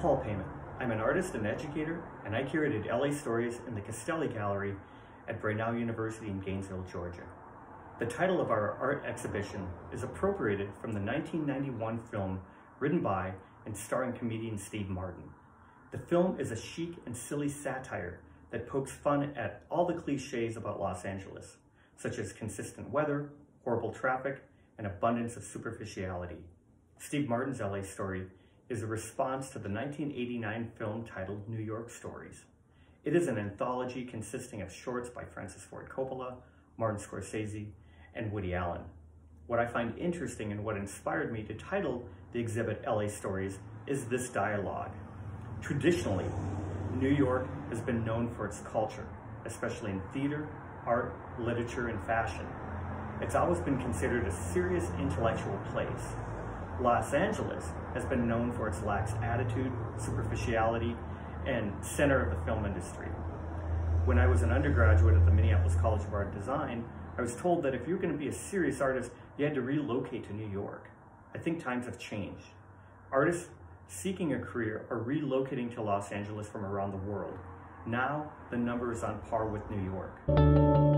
Paul Paiement. I'm an artist and educator, and I curated LA Stories in the Castelli Gallery at Brenau University in Gainesville, Georgia. The title of our art exhibition is appropriated from the 1991 film written by and starring comedian Steve Martin. The film is a chic and silly satire that pokes fun at all the cliches about Los Angeles, such as consistent weather, horrible traffic, and abundance of superficiality. Steve Martin's LA story is a response to the 1989 film titled New York Stories. It is an anthology consisting of shorts by Francis Ford Coppola, Martin Scorsese, and Woody Allen. What I find interesting and what inspired me to title the exhibit LA Stories is this dialogue. Traditionally, New York has been known for its culture, especially in theater, art, literature, and fashion. It's always been considered a serious intellectual place. Los Angeles has been known for its lax attitude, superficiality, and center of the film industry. When I was an undergraduate at the Minneapolis College of Art and Design, I was told that if you're going to be a serious artist, you had to relocate to New York. I think times have changed. Artists seeking a career are relocating to Los Angeles from around the world. Now, the number is on par with New York.